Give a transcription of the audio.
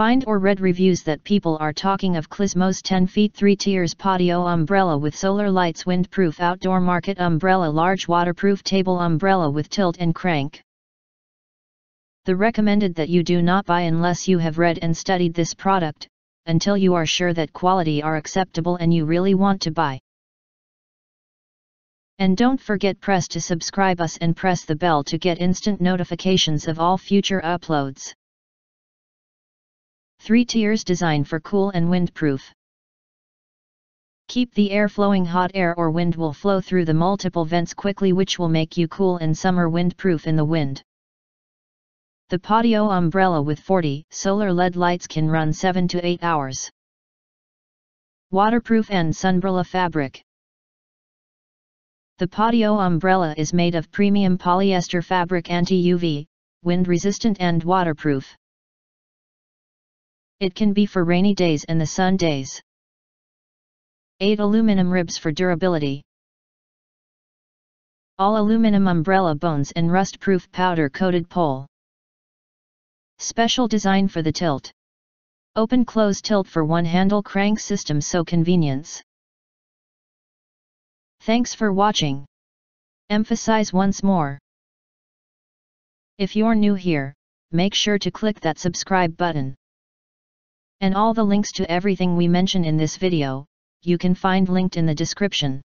Find or read reviews that people are talking of Klismos 10 feet 3 tiers patio umbrella with solar lights windproof outdoor market umbrella large waterproof table umbrella with tilt and crank. The recommended that you do not buy unless you have read and studied this product, until you are sure that quality are acceptable and you really want to buy. And don't forget press to subscribe us and press the bell to get instant notifications of all future uploads. 3 tiers design for cool and windproof. Keep the air flowing hot air or wind will flow through the multiple vents quickly which will make you cool and summer windproof in the wind. The patio umbrella with 40 solar LED lights can run 7 to 8 hours. Waterproof and sunbrella fabric. The patio umbrella is made of premium polyester fabric anti-UV, wind-resistant and waterproof. It can be for rainy days and the sun days. 8 aluminum ribs for durability. All aluminum umbrella bones and rust-proof powder-coated pole. Special design for the tilt. Open close tilt for one handle crank system so convenience. Thanks for watching. Emphasize once more. If you're new here, make sure to click that subscribe button. And all the links to everything we mention in this video, you can find linked in the description.